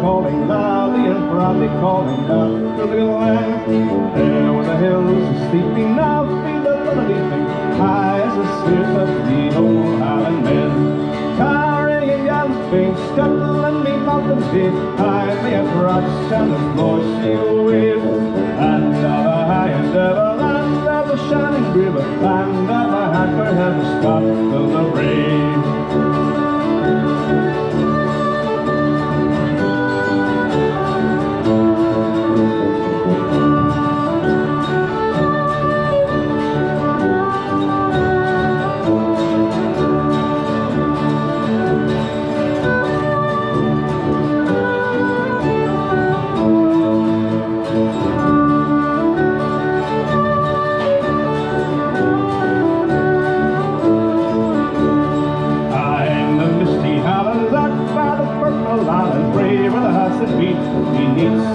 calling loudly and proudly calling out to the land. There was a hillside sleeping out, feel the melody high as the spirits of the old Highland men. Towering and galloping, scuttling me mountains deep, high in the uprocks and the voice you wave. And of a high and ever land of the shining river, land of a hat where heaven stopped the rain.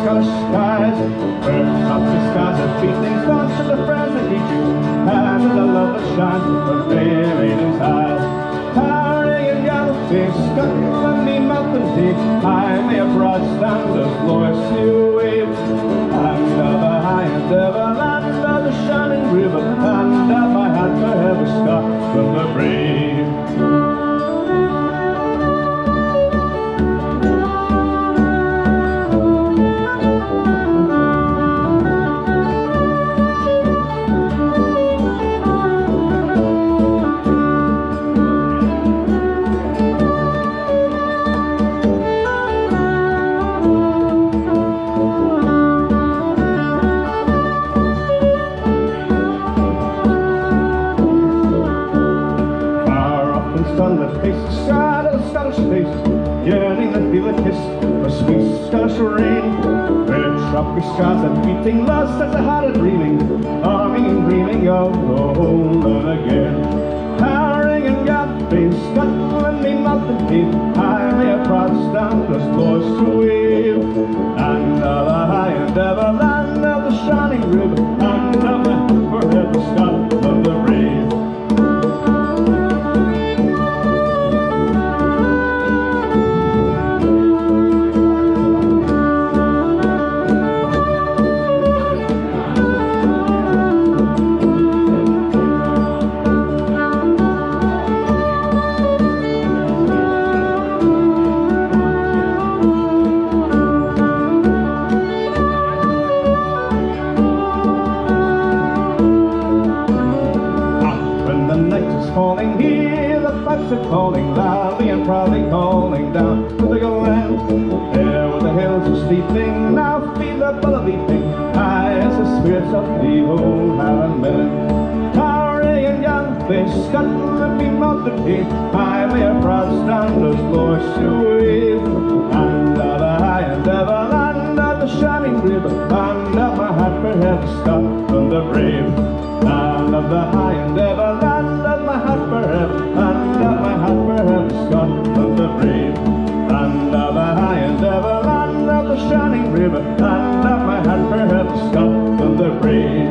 Beneath Scottish skies. Birds of the skies that beat things launch to the friends that greet you, and to the love that shines from fair maidens' eyes. Towering and galloping, Scotland, me mountain deep, I may have brought stand of glory to wave. And of the high and ever land of the shining river, and of my heart forever Scotland the brave. Sunlit faces, sad and Scottish faces, yearning to feel a kiss of sweet Scottish rain. Red tropic skies that beating lust as i a heart dreaming, arming and dreaming of home again. Towering and galloping, Scotland may not the deep, I may have Protestant boys to wave. And the high and ever land of the shining river, is falling here, the pipes are calling loudly and proudly calling down to the land. There where the hills are steeping, now feel the bell beating, high as the spirits of the old Highland men. Towering and young, they Scotland be mounted here, high may a Protestant's voice to wave. And of the high and land of the shining river, and of my heart forever Scotland the brave. And of the high memory.